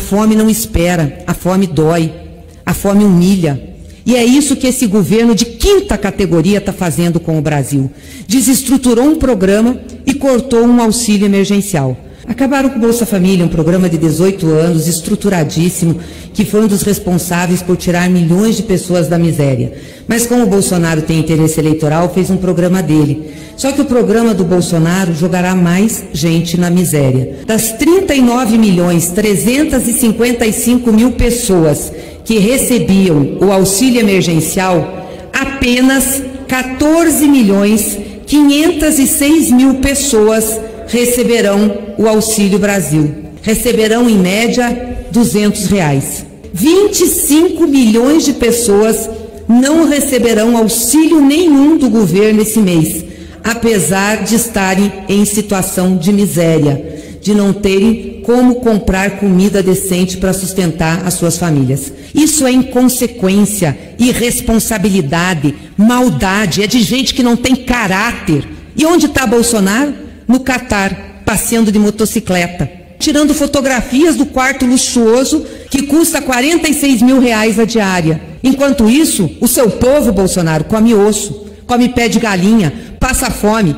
fome não espera, a fome dói, a fome humilha. E é isso que esse governo de quinta categoria está fazendo com o Brasil. Desestruturou um programa e cortou um auxílio emergencial. Acabaram com o Bolsa Família, um programa de 18 anos, estruturadíssimo, que foi um dos responsáveis por tirar milhões de pessoas da miséria. Mas como o Bolsonaro tem interesse eleitoral, fez um programa dele. Só que o programa do Bolsonaro jogará mais gente na miséria. Das 39 milhões 355 mil pessoas que recebiam o auxílio emergencial, apenas 14 milhões 506 mil pessoas receberão o Auxílio Brasil. Receberão, em média, 200 reais. 25 milhões de pessoas não receberão auxílio nenhum do governo esse mês, apesar de estarem em situação de miséria, de não terem como comprar comida decente para sustentar as suas famílias. Isso é inconsequência, irresponsabilidade, maldade, é de gente que não tem caráter. E onde está Bolsonaro? No Catar, passeando de motocicleta, tirando fotografias do quarto luxuoso que custa 46 mil reais a diária. Enquanto isso, o seu povo, Bolsonaro, come osso, come pé de galinha, passa fome,